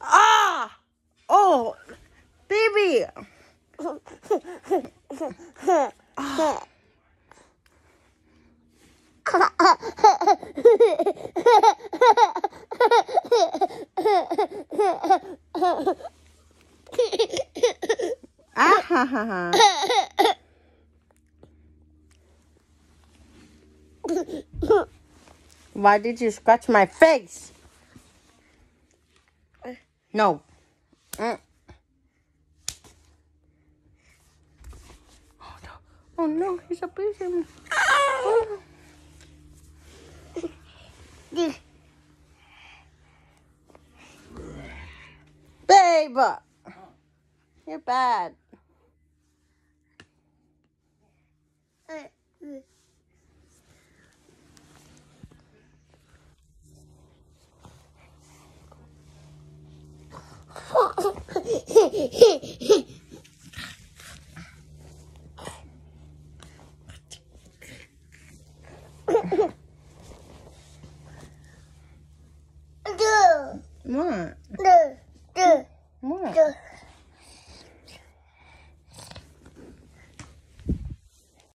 Ah! Oh, baby. Why did you scratch my face? No. Mm. Oh no, oh, no. he's a patient. Oh. Babe, you're bad. What? What?